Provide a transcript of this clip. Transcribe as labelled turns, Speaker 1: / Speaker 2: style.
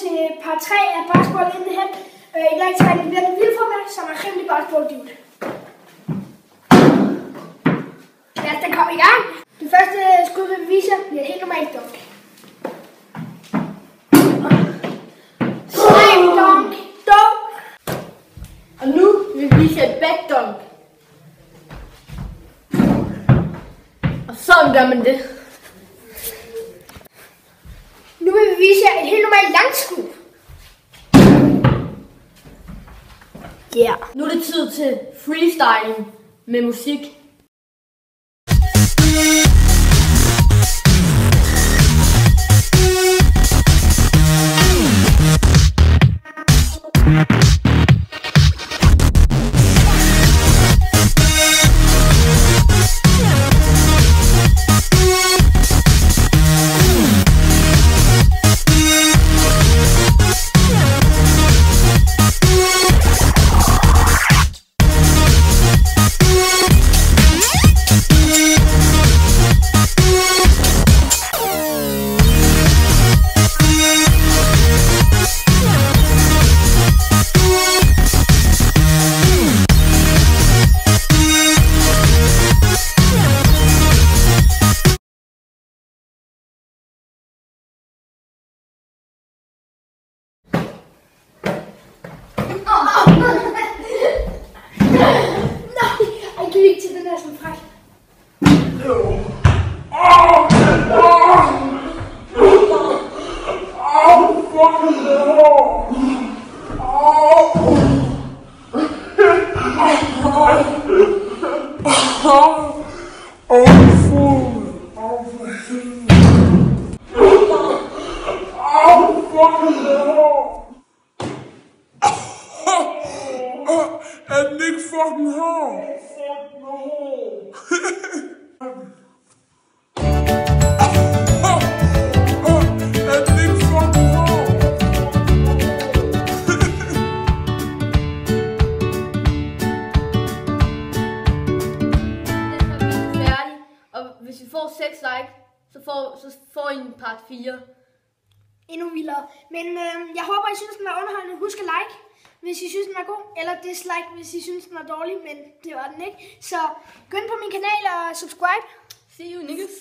Speaker 1: til par 3 af Basketball in the Head. Øh, I dag tager jeg en Virkelig Vilformand, som er rimelig basketball dude. Lad os da komme i gang. Det første skud, vi vil vise jer, bliver et helt normalt dunk. Slam dunk, dunk.
Speaker 2: Og nu vil vi vise jer et back dunk. Og sådan gør man det.
Speaker 1: Nu vil vi normalt langskud. Ja. Yeah.
Speaker 2: Nu er det tid til freestyling med musik.
Speaker 3: Er den ikke fucking hård?
Speaker 2: 6 like, så får, så får I en part 4.
Speaker 1: Endnu vildere. Men øh, jeg håber, I synes, den var underholdende. Husk at like, hvis I synes, den var god. Eller dislike, hvis I synes, den var dårlig. Men det var den ikke. Så gå ind på min kanal og subscribe.
Speaker 2: See you niggas.